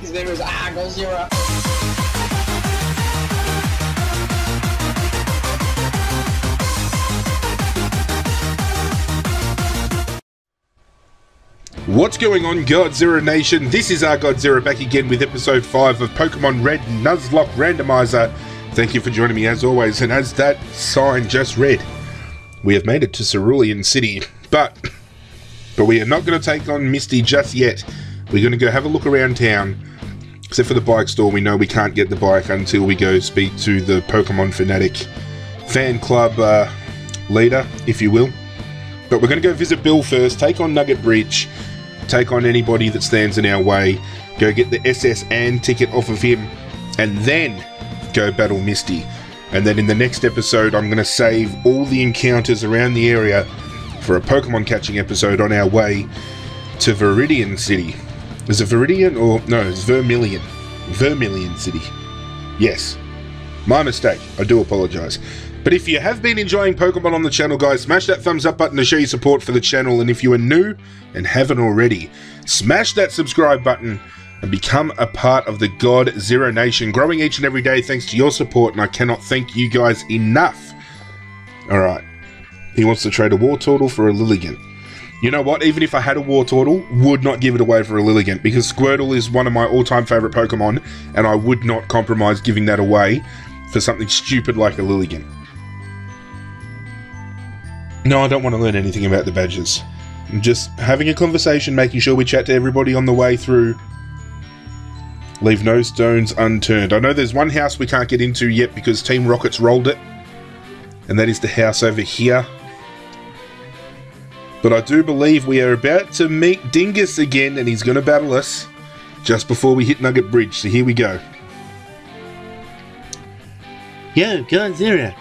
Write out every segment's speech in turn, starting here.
His name is Argo ah, Zero. What's going on, Godzirra Nation? This is our Godzirra back again with episode 5 of Pokemon Red Nuzlocke Randomizer. Thank you for joining me as always, and as that sign just read, we have made it to Cerulean City, but but we are not going to take on Misty just yet. We're going to go have a look around town. Except for the bike store, we know we can't get the bike until we go speak to the Pokemon Fanatic fan club uh, leader, if you will. But we're going to go visit Bill first, take on Nugget Bridge, take on anybody that stands in our way, go get the SS Anne ticket off of him, and then go battle Misty. And then in the next episode, I'm going to save all the encounters around the area for a Pokemon catching episode on our way to Viridian City. Is it Viridian or no? It's Vermilion. Vermilion City. Yes, my mistake. I do apologise. But if you have been enjoying Pokemon on the channel, guys, smash that thumbs up button to show your support for the channel. And if you are new and haven't already, smash that subscribe button and become a part of the Godzirra Nation, growing each and every day thanks to your support. And I cannot thank you guys enough. All right. He wants to trade a Wartortle for a Lilligant. You know what? Even if I had a Wartortle, would not give it away for a Lilligant because Squirtle is one of my all-time favorite Pokemon, and I would not compromise giving that away for something stupid like a Lilligant. No, I don't want to learn anything about the badges. I'm just having a conversation, making sure we chat to everybody on the way through. Leave no stones unturned. I know there's one house we can't get into yet because Team Rocket's rolled it, and that is the house over here. But I do believe we are about to meet Dingus again, and he's going to battle us just before we hit Nugget Bridge. So here we go. Yo, Godzilla,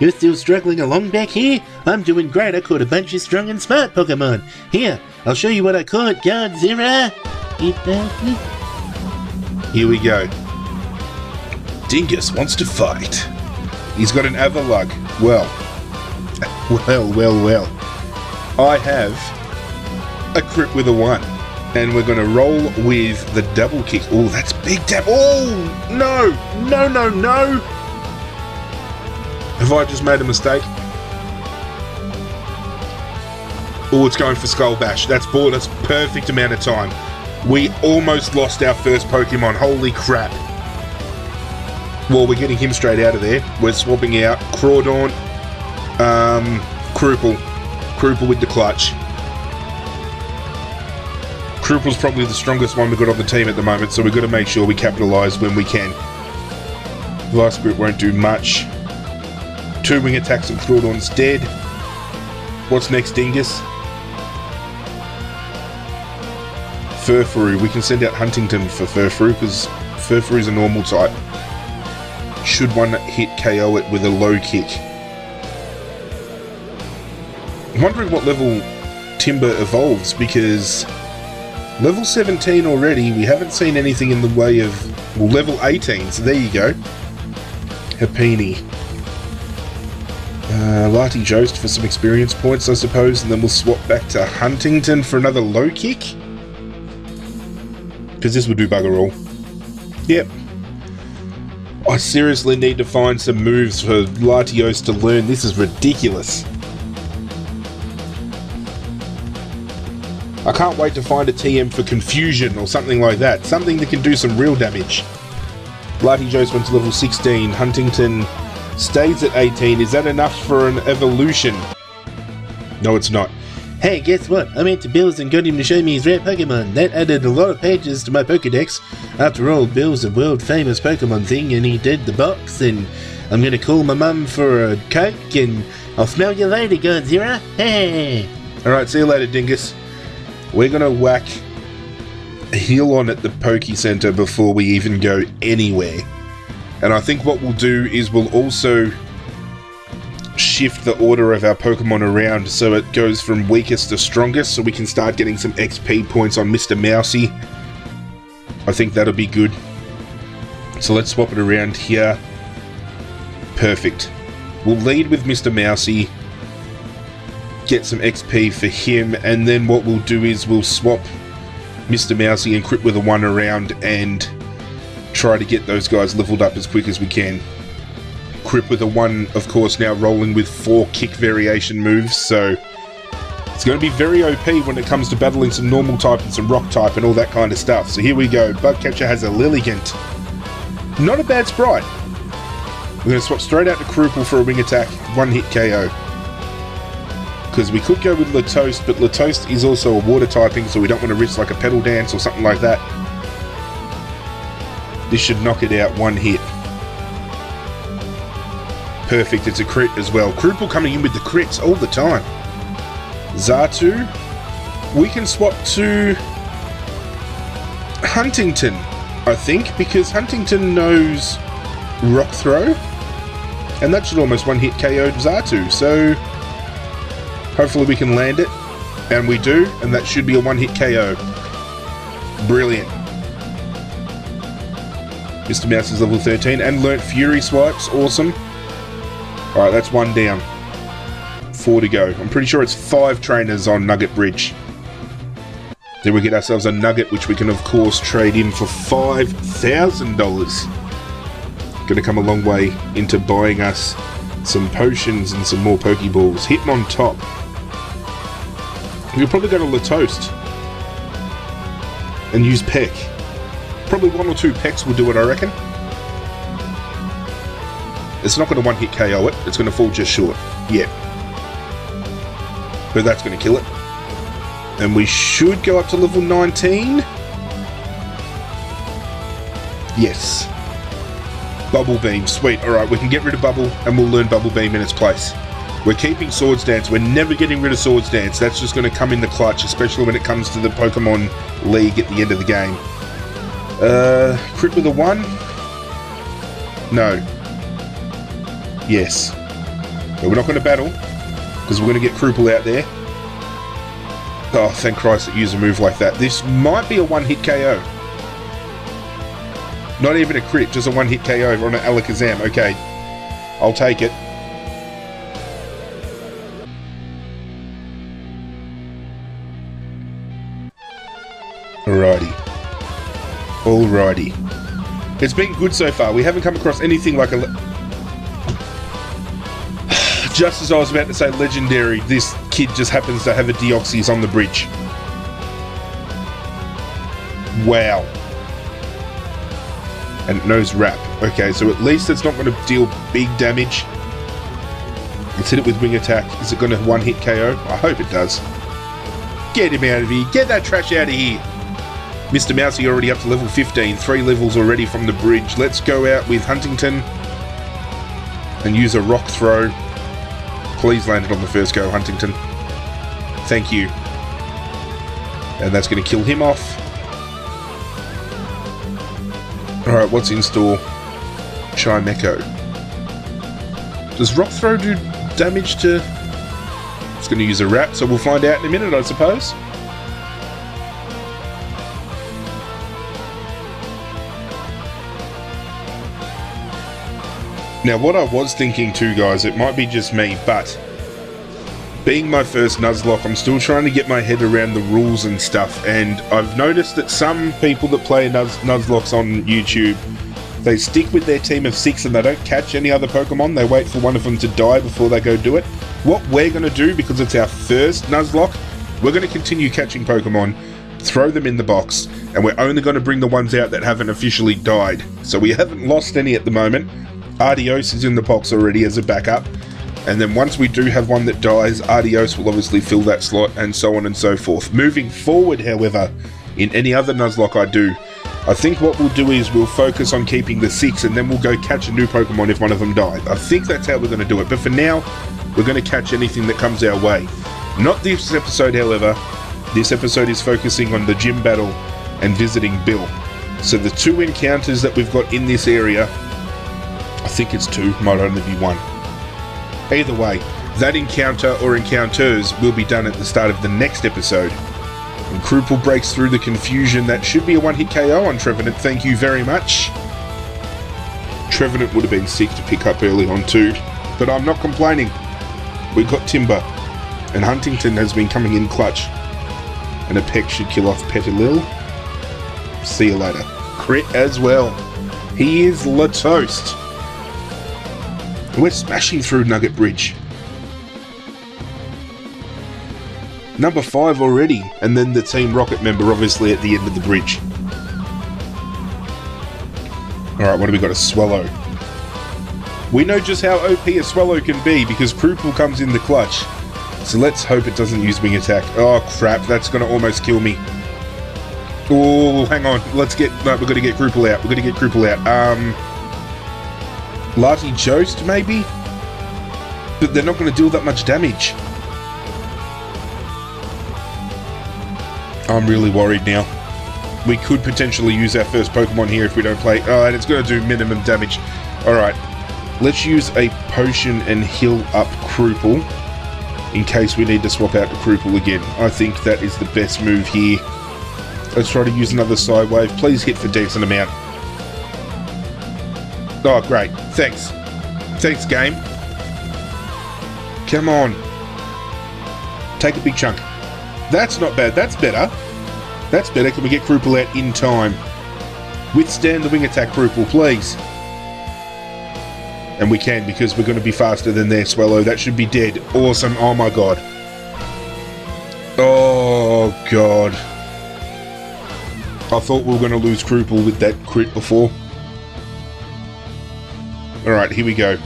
you're still struggling along back here? I'm doing great. I caught a bunch of strong and smart Pokemon. Here, I'll show you what I caught, Godzilla. Here we go. Dingus wants to fight. He's got an Avalugg. Well, well, well, well. I have a crit with a one. And we're going to roll with the double kick. Oh, that's big tap. Oh, no, no, no, no. Have I just made a mistake? Oh, it's going for Skull Bash. That's ball. That's perfect amount of time. We almost lost our first Pokemon. Holy crap. Well, we're getting him straight out of there. We're swapping out Crawdaunt, um, Krupel. Krupel with the clutch. Krupel's probably the strongest one we've got on the team at the moment, so we've got to make sure we capitalise when we can. Vice Grip won't do much. Two wing attacks and Crawdaunt's dead. What's next, Dingus? Furfrou. We can send out Huntington for Furfrou because Furfrou's a normal type. Should one hit KO it with a low kick? I'm wondering what level Timburr evolves because level 17 already, we haven't seen anything in the way of well, level 18, so there you go. Happiny. Uh, Lati Jost for some experience points, I suppose, and then we'll swap back to Huntington for another low kick. Because this will do bugger all. Yep. I seriously need to find some moves for Latios to learn. This is ridiculous. I can't wait to find a TM for Confusion or something like that. Something that can do some real damage. Latios went to level 16. Huntington stays at 18. Is that enough for an evolution? No, it's not. Hey, guess what? I went to Bill's and got him to show me his rare Pokemon. That added a lot of pages to my Pokedex. After all, Bill's a world famous Pokemon thing and he did the box and I'm gonna call my mum for a coke and I'll smell you later, Godzilla. Hey! Alright, see you later, Dingus. We're gonna whack a heal on at the Poke Center before we even go anywhere. And I think what we'll do is we'll also shift the order of our Pokemon around so it goes from weakest to strongest so we can start getting some XP points on Mr. Mousy. I think that'll be good. So let's swap it around here. Perfect. We'll lead with Mr. Mousy, get some XP for him, and then what we'll do is we'll swap Mr. Mousy and Crit with a 1 around and try to get those guys leveled up as quick as we can. Crip with a 1, of course, now rolling with 4 kick variation moves, so it's going to be very OP when it comes to battling some normal type and some rock type and all that kind of stuff. So here we go. Bugcatcher has a Lilligant. Not a bad sprite. We're going to swap straight out to Krupel for a wing attack, one hit KO. Because we could go with Latoast, but Latoast is also a water typing, so we don't want to risk like a pedal dance or something like that. This should knock it out one hit. Perfect, it's a crit as well. Krupel coming in with the crits all the time. Xatu. We can swap to Huntington, I think, because Huntington knows Rock Throw. And that should almost one hit KO Xatu, so hopefully we can land it. And we do, and that should be a one hit KO. Brilliant. Mr. Mouse is level 13 and learnt Fury Swipes, awesome. Alright, that's one down. Four to go. I'm pretty sure it's five trainers on Nugget Bridge. Then we get ourselves a Nugget, which we can, of course, trade in for $5,000. Gonna come a long way into buying us some potions and some more Pokeballs. Hitmontop. We'll probably go to Latoast and use Peck. Probably one or two Pecks will do it, I reckon. It's not going to one-hit KO it. It's going to fall just short. Yeah. But that's going to kill it. And we should go up to level 19. Yes. Bubble Beam. Sweet. Alright, we can get rid of Bubble and we'll learn Bubble Beam in its place. We're keeping Swords Dance. We're never getting rid of Swords Dance. That's just going to come in the clutch, especially when it comes to the Pokemon League at the end of the game. Uh, crit with a 1? No. Yes. But we're not going to battle, because we're going to get Krupel out there. Oh, thank Christ it used a move like that. This might be a one-hit KO. Not even a crit, just a one-hit KO on an Alakazam. Okay, I'll take it. Alrighty. Alrighty. It's been good so far. We haven't come across anything like a... just as I was about to say legendary, this kid just happens to have a Deoxys on the bridge. Wow. And it knows Wrap. Okay, so at least it's not going to deal big damage. Let's hit it with Wing Attack. Is it going to one-hit KO? I hope it does. Get him out of here. Get that trash out of here. Mr. Mousy already up to level 15. Three levels already from the bridge. Let's go out with Huntington and use a rock throw. Please land it on the first go, Huntington. Thank you. And that's going to kill him off. Alright, what's in store? Chimecho. Does rock throw do damage to... It's going to use a rat, so we'll find out in a minute, I suppose. Now, what I was thinking too, guys, it might be just me, but being my first Nuzlocke, I'm still trying to get my head around the rules and stuff. And I've noticed that some people that play Nuz- Nuzlocks on YouTube, they stick with their team of six and they don't catch any other Pokemon. They wait for one of them to die before they go do it. What we're going to do, because it's our first Nuzlocke, we're going to continue catching Pokemon, throw them in the box, and we're only going to bring the ones out that haven't officially died. So we haven't lost any at the moment. Adios is in the box already as a backup. And then once we do have one that dies, Adios will obviously fill that slot and so on and so forth. Moving forward, however, in any other Nuzlocke I do, I think what we'll do is we'll focus on keeping the six and then we'll go catch a new Pokemon if one of them died. I think that's how we're going to do it. But for now, we're going to catch anything that comes our way. Not this episode, however. This episode is focusing on the gym battle and visiting Bill. So the two encounters that we've got in this area think it's two, might only be one. Either way, that encounter or encounters will be done at the start of the next episode. When Krupel breaks through the confusion, that should be a one hit KO on Trevenant, thank you very much. Trevenant would have been sick to pick up early on too, but I'm not complaining. We've got Timburr, and Huntington has been coming in clutch. And a peck should kill off Petilil. See you later. Crit as well. He is La Toast. We're smashing through Nugget Bridge. Number five already, and then the Team Rocket member obviously at the end of the bridge. Alright, what do we got? A Swellow. We know just how OP a Swellow can be because Kroople comes in the clutch. So let's hope it doesn't use Wing Attack. Oh crap, that's gonna almost kill me. Oh, hang on. Let's get... No, we're gonna get Kroople out. We're gonna get Kroople out. Um... Latijost, maybe? But they're not gonna deal that much damage. I'm really worried now. We could potentially use our first Pokemon here if we don't play. Oh, and it's going to do minimum damage. Alright. Let's use a potion and heal up Kroople in case we need to swap out to Kroople again. I think that is the best move here. Let's try to use another Psywave. Please hit for decent amount. Oh, great. Thanks. Thanks, game. Come on. Take a big chunk. That's not bad. That's better. That's better. Can we get Kroople out in time? Withstand the wing attack, Kroople, please. And we can because we're going to be faster than their Swellow. That should be dead. Awesome. Oh my god. Oh god. I thought we were going to lose Kroople with that crit before. Alright, here we go.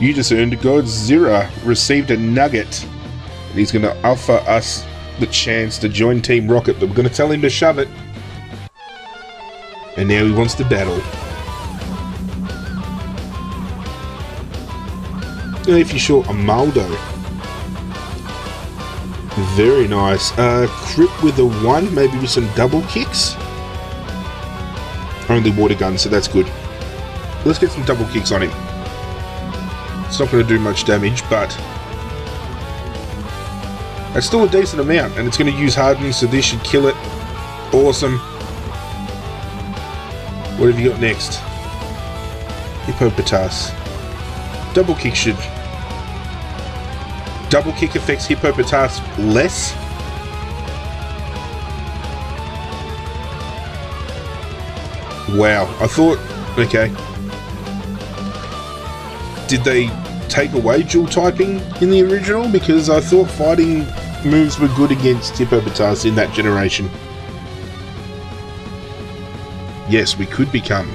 You just earned Godzilla, received a nugget. And he's going to offer us the chance to join Team Rocket, but we're going to tell him to shove it. And now he wants to battle. If you're short, a Maldo. Very nice. Uh, crit with a 1, maybe with some double kicks. Only water gun, so that's good. Let's get some double kicks on him. It's not going to do much damage, but it's still a decent amount, and it's going to use Harden, so this should kill it. Awesome. What have you got next? Hippopotas. Double kick should... Double kick affects Hippopotas less? Wow, I thought... Okay. Did they take away dual typing in the original? Because I thought fighting moves were good against Hippopotas in that generation. Yes, we could become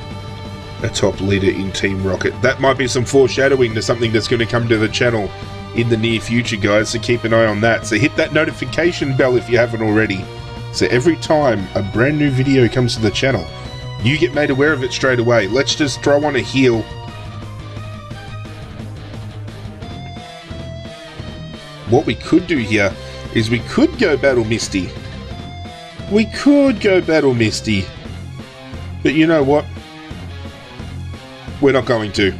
a top leader in Team Rocket. That might be some foreshadowing to something that's going to come to the channel in the near future, guys, so keep an eye on that. So hit that notification bell if you haven't already. So every time a brand new video comes to the channel, you get made aware of it straight away. Let's just throw on a heal. What we could do here is we could go Battle Misty. We could go Battle Misty. But you know what? We're not going to.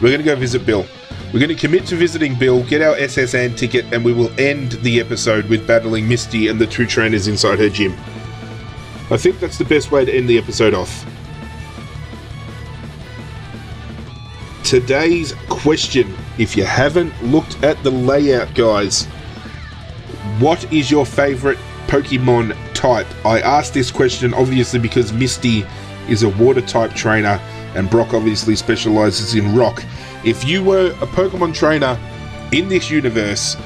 We're going to go visit Bill. We're going to commit to visiting Bill, get our SS Anne ticket, and we will end the episode with battling Misty and the two trainers inside her gym. I think that's the best way to end the episode off. Today's question, if you haven't looked at the layout, guys, what is your favorite Pokemon type? I asked this question obviously because Misty is a water type trainer and Brock obviously specializes in rock. If you were a Pokemon trainer in this universe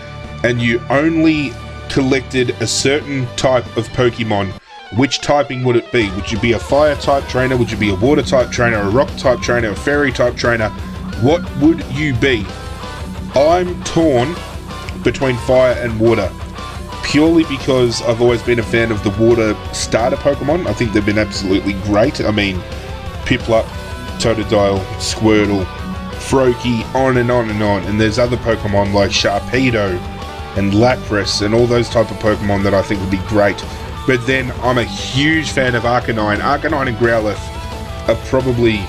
and you only collected a certain type of Pokemon, which typing would it be? Would you be a fire type trainer? Would you be a water type trainer? A rock type trainer? A fairy type trainer? What would you be? I'm torn between fire and water purely because I've always been a fan of the water starter Pokemon. I think they've been absolutely great. I mean, Piplup, Totodile, Squirtle, Froakie, on and on and on. And there's other Pokemon like Sharpedo and Lapras and all those type of Pokemon that I think would be great. But then I'm a huge fan of Arcanine. Arcanine and Growlithe are probably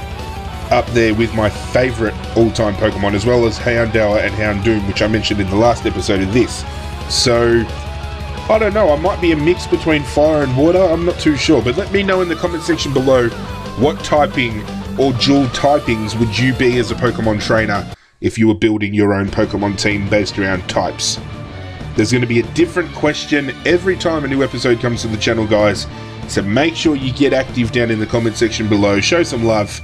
up there with my favourite all-time Pokemon, as well as Houndour and Houndoom, which I mentioned in the last episode of this. So, I don't know, I might be a mix between fire and water, I'm not too sure. But let me know in the comment section below what typing or dual typings would you be as a Pokemon trainer if you were building your own Pokemon team based around types. There's going to be a different question every time a new episode comes to the channel, guys. So make sure you get active down in the comment section below, show some love,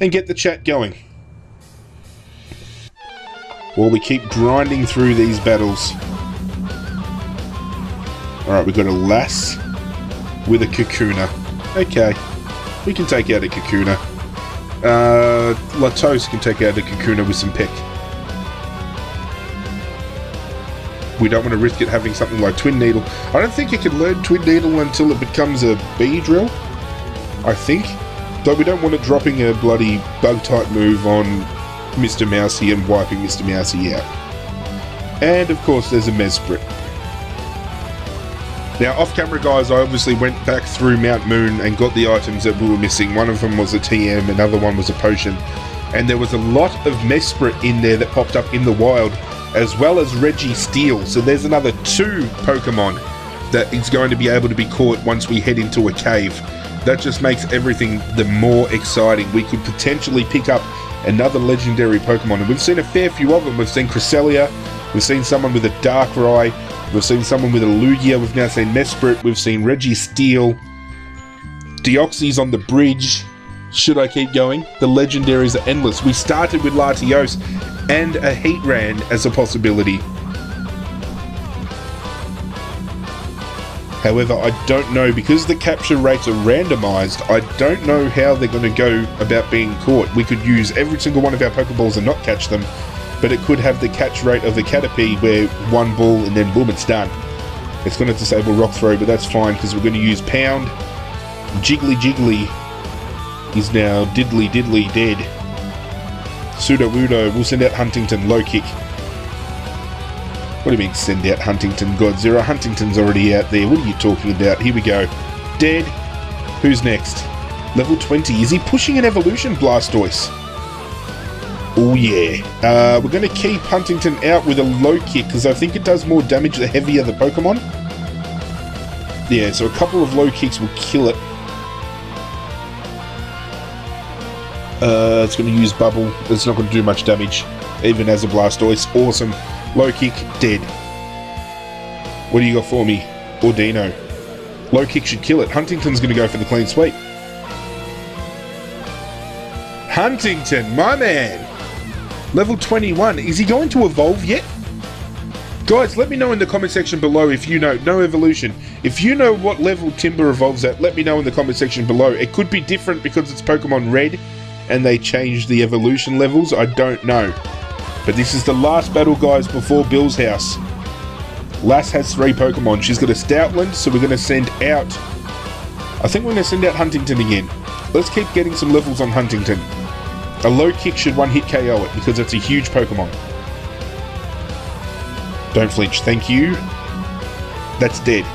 and get the chat going. While we keep grinding through these battles. Alright, we've got a Lass with a Kakuna. Okay, we can take out a Kakuna. Uh, Latos can take out a Kakuna with some pick. We don't want to risk it having something like Twin Needle. I don't think you can learn Twin Needle until it becomes a Beedrill. I think. Though we don't want it dropping a bloody bug type move on Mr. Mousy and wiping Mr. Mousy out. And of course there's a Mesprit. Now, off camera, guys, I obviously went back through Mount Moon and got the items that we were missing. One of them was a TM, another one was a potion. And there was a lot of Mesprit in there that popped up in the wild, as well as Registeel. So there's another two Pokemon that is going to be able to be caught once we head into a cave. That just makes everything the more exciting. We could potentially pick up another legendary Pokemon. And we've seen a fair few of them. We've seen Cresselia, we've seen someone with a Darkrai, we've seen someone with a Lugia, we've now seen Mesprit, we've seen Registeel, Deoxys on the bridge. Should I keep going? The legendaries are endless. We started with Latios and a Heatran as a possibility. However, I don't know because the capture rates are randomized. I don't know how they're going to go about being caught. We could use every single one of our Pokeballs and not catch them, but it could have the catch rate of the Caterpie where one ball and then boom, it's done. It's going to disable Rock Throw, but that's fine because we're going to use Pound. Jiggly Jiggly is now diddly diddly dead. Sudowoodo, we'll send out Huntington, low kick. What do you mean send out Huntington, Godzilla? Huntington's already out there. What are you talking about? Here we go. Dead. Who's next? Level 20. Is he pushing an evolution Blastoise? Oh yeah. Uh, we're going to keep Huntington out with a low kick because I think it does more damage the heavier the Pokemon. Yeah, so a couple of low kicks will kill it. Uh, it's going to use Bubble. It's not going to do much damage, even as a Blastoise. Awesome. Low kick, dead. What do you got for me? Audino. Low kick should kill it. Huntington's going to go for the clean sweep. Huntington, my man! Level 21. Is he going to evolve yet? Guys, let me know in the comment section below if you know. No evolution. If you know what level Timburr evolves at, let me know in the comment section below. It could be different because it's Pokemon Red and they changed the evolution levels. I don't know. But this is the last battle, guys, before Bill's house. Lass has three Pokemon. She's got a Stoutland, so we're going to send out... I think we're going to send out Huntington again. Let's keep getting some levels on Huntington. A low kick should one-hit KO it, because it's a huge Pokemon. Don't flinch. Thank you. That's dead.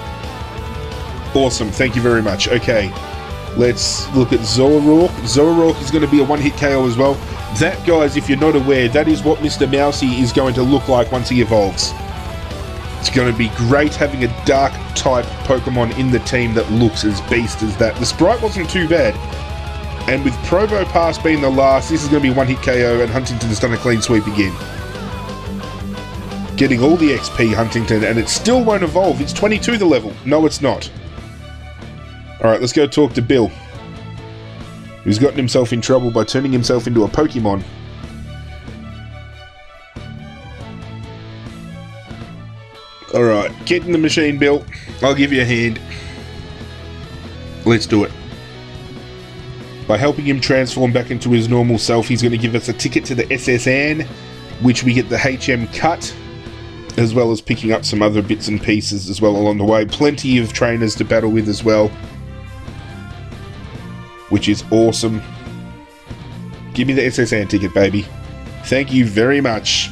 Awesome. Thank you very much. Okay. Let's look at Zoroark. Zoroark is going to be a one-hit KO as well. That, guys, if you're not aware, that is what Mr. Mousy is going to look like once he evolves. It's going to be great having a dark type Pokemon in the team that looks as beast as that. The sprite wasn't too bad. And with Probopass being the last, this is going to be one hit KO and Huntington's done a clean sweep again. Getting all the XP Huntington and it still won't evolve. It's 22 the level. No, it's not. Alright, let's go talk to Bill. Who's gotten himself in trouble by turning himself into a Pokemon. Alright, get in the machine, Bill. I'll give you a hand. Let's do it. By helping him transform back into his normal self, he's going to give us a ticket to the SS Anne, which we get the HM cut, as well as picking up some other bits and pieces as well along the way. Plenty of trainers to battle with as well, which is awesome. Give me the SS Anne ticket, baby. Thank you very much.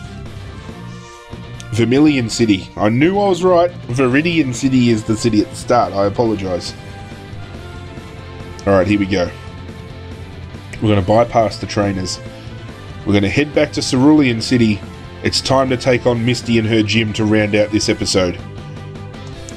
Vermilion City. I knew I was right. Viridian City is the city at the start. I apologise. Alright, here we go. We're going to bypass the trainers. We're going to head back to Cerulean City. It's time to take on Misty and her gym to round out this episode.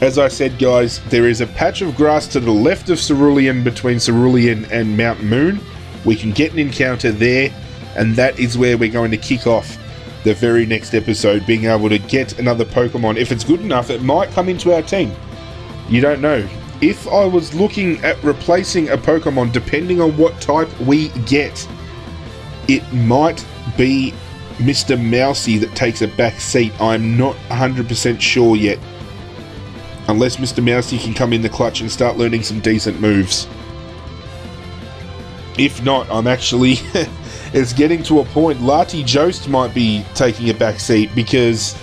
As I said, guys, there is a patch of grass to the left of Cerulean between Cerulean and Mount Moon. We can get an encounter there, and that is where we're going to kick off the very next episode, being able to get another Pokemon. If it's good enough, it might come into our team. You don't know. if I was looking at replacing a Pokemon, depending on what type we get, it might be Mr. Mousy that takes a back seat. I'm not 100% sure yet. Unless Mr. Mousy can come in the clutch and start learning some decent moves. If not, I'm actually. it's getting to a point. Lati Jost might be taking a back seat because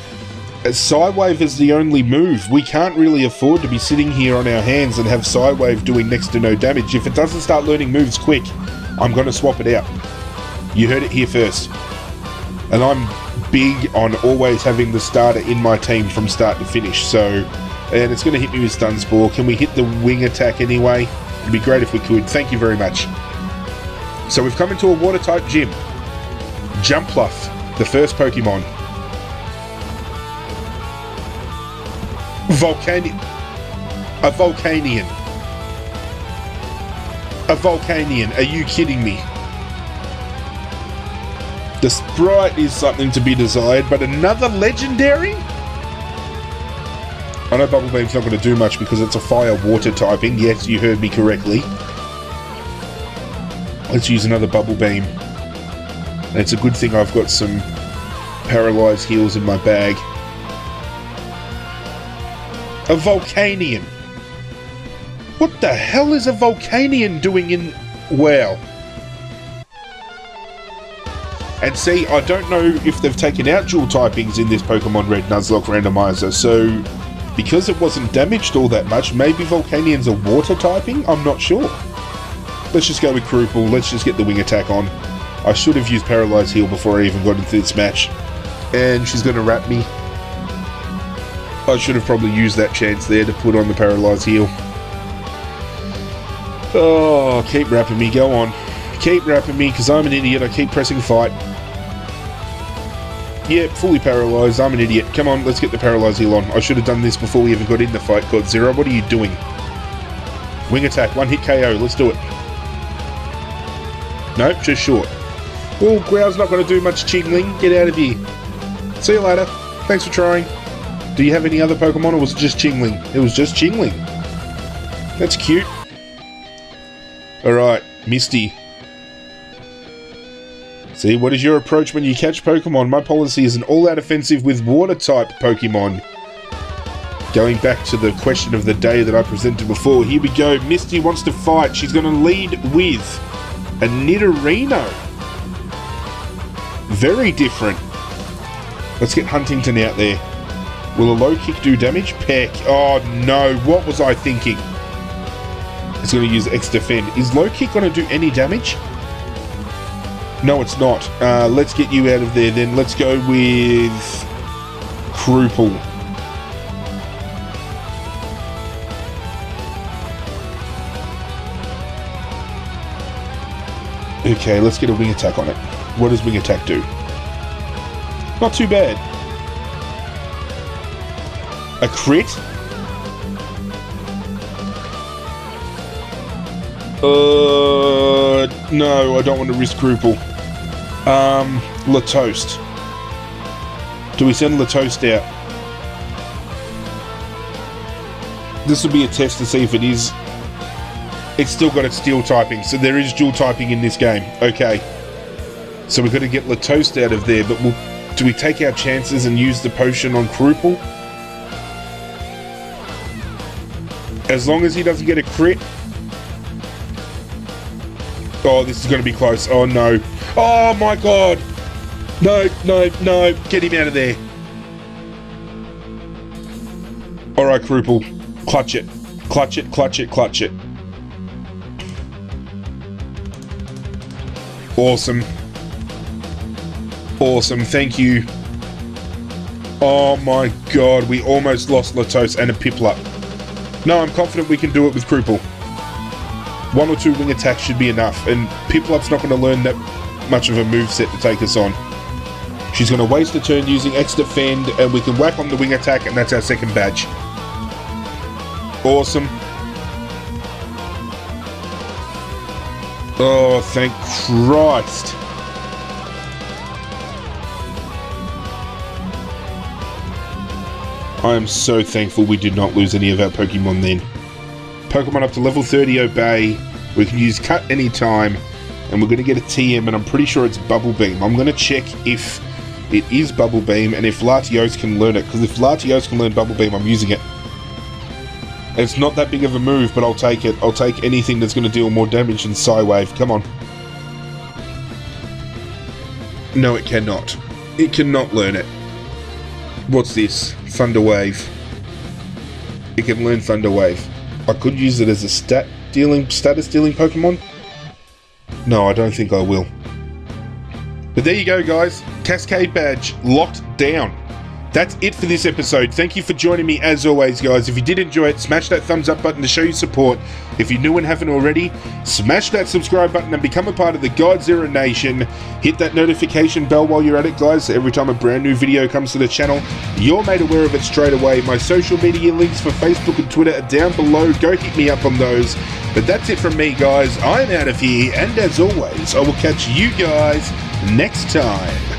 Psywave is the only move. We can't really afford to be sitting here on our hands and have Psywave doing next to no damage. If it doesn't start learning moves quick, I'm going to swap it out. You heard it here first. And I'm big on always having the starter in my team from start to finish. So, and it's going to hit me with Stun Spore. Can we hit the wing attack anyway? It'd be great if we could. Thank you very much. So we've come into a water type gym. Jumpluff, the first Pokemon. Volcanic. A Volcanian. A Volcanian. Are you kidding me? The sprite is something to be desired, but another legendary? I know Bubble Beam's not going to do much because it's a fire-water typing. Yes, you heard me correctly. Let's use another Bubble Beam. And it's a good thing I've got some paralyzed heals in my bag. A Volcanion. What the hell is a Volcanion doing in WoW? And see, I don't know if they've taken out dual typings in this Pokemon Red Nuzlocke randomizer, so because it wasn't damaged all that much, maybe Volcanion's a water typing? I'm not sure. Let's just go with Krupel, let's just get the wing attack on. I should have used Paralyze Heal before I even got into this match. And she's going to wrap me. I should have probably used that chance there to put on the Paralyze Heal. Oh, keep wrapping me, go on. Keep wrapping me, because I'm an idiot, I keep pressing fight. Yeah, fully paralysed. I'm an idiot. Come on, let's get the paralyze heal on. I should have done this before we even got in the fight. Godzilla, what are you doing? Wing attack, one hit KO. Let's do it. Nope, just short. Well, Growl's not going to do much Chingling. Get out of here. See you later. Thanks for trying. Do you have any other Pokemon or was it just Chingling? It was just Chingling. That's cute. Alright, Misty. See, what is your approach when you catch Pokemon? My policy is an all-out offensive with Water-type Pokemon. Going back to the question of the day that I presented before, here we go. Misty wants to fight. She's going to lead with a Nidorino. Very different. Let's get Huntington out there. Will a low kick do damage? Peck. Oh no, what was I thinking? It's going to use X Defend. Is low kick going to do any damage? No, it's not. Uh, let's get you out of there then. Let's go with Krupel. Okay, let's get a wing attack on it. What does wing attack do? Not too bad. A crit? Uh, no, I don't want to risk Krupel. Um, Latoast. Do we send Latoast out? This will be a test to see if it is. It's still got its steel typing, so there is dual typing in this game. Okay. So we've got to get Latoast out of there, but we'll, do we take our chances and use the potion on Krupel? As long as he doesn't get a crit, Oh, this is going to be close. Oh, no. Oh, my God. No, no, no. Get him out of there. All right, Krupel. Clutch it. Clutch it, clutch it, clutch it. Awesome. Awesome. Thank you. Oh, my God. We almost lost Latos and a Piplup. No, I'm confident we can do it with Krupel one or two wing attacks should be enough, and Piplup's not going to learn that much of a move set to take us on. She's going to waste a turn using X Defend, and we can whack on the wing attack, and that's our second badge. Awesome. Oh, thank Christ. I am so thankful we did not lose any of our Pokemon then. Pokemon up to level 30 Obey. We can use Cut anytime, and we're going to get a TM, and I'm pretty sure it's Bubble Beam. I'm going to check if it is Bubble Beam and if Latios can learn it, because if Latios can learn Bubble Beam, I'm using it. It's not that big of a move, but I'll take it. I'll take anything that's going to deal more damage than Psywave. Come on. No, it cannot. It cannot learn it. What's this? Thunder Wave. It can learn Thunder Wave. I could use it as a stat dealing status dealing Pokemon. No, I don't think I will. But there you go, guys. Cascade Badge locked down. That's it for this episode. Thank you for joining me as always, guys. If you did enjoy it, smash that thumbs up button to show your support. If you're new and haven't already, smash that subscribe button and become a part of the Godzirra Nation. Hit that notification bell while you're at it, guys. Every time a brand new video comes to the channel, you're made aware of it straight away. My social media links for Facebook and Twitter are down below. Go hit me up on those. But that's it from me, guys. I'm out of here, and as always, I will catch you guys next time.